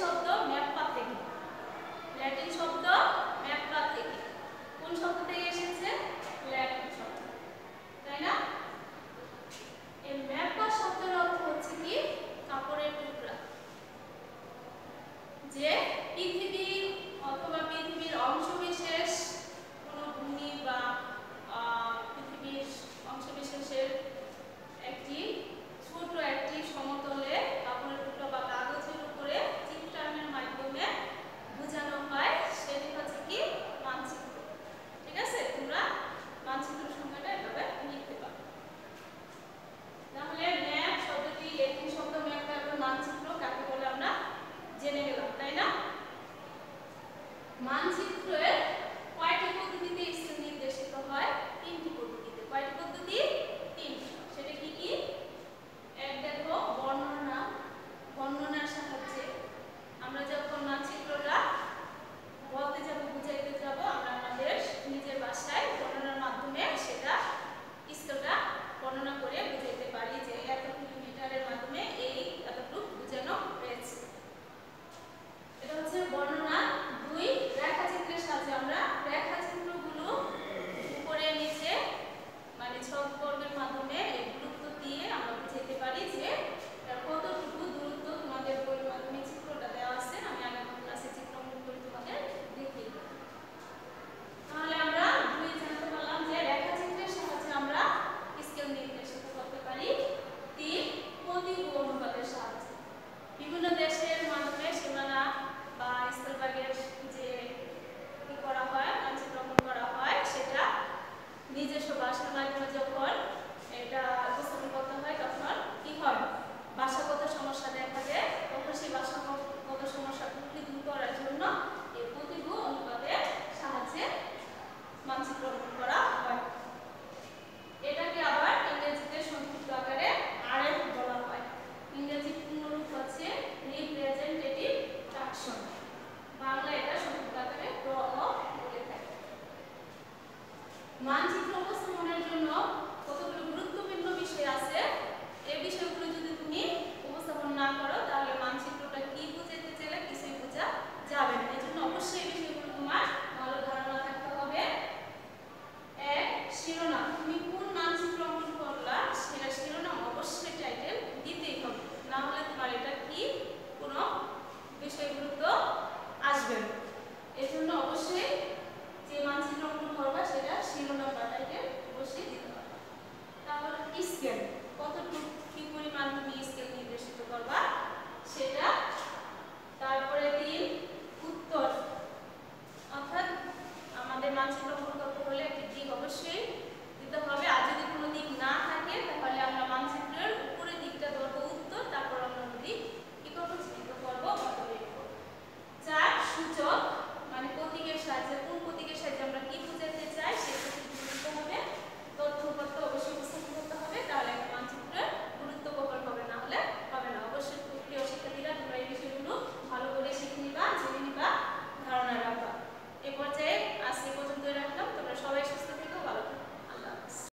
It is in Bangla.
শব্দ ম্যাপ্পা থেকে। ল্যাটিন শব্দ ম্যাপ্পা থেকে। কোন শব্দ থেকে এসেছে? ল্যাটিন শব্দ। তাই না? এই ম্যাপ্পা শব্দের অর্থ হচ্ছে কি? কাপড়ের টুকরা। যে পৃথিবী मानसिक फ्लोएड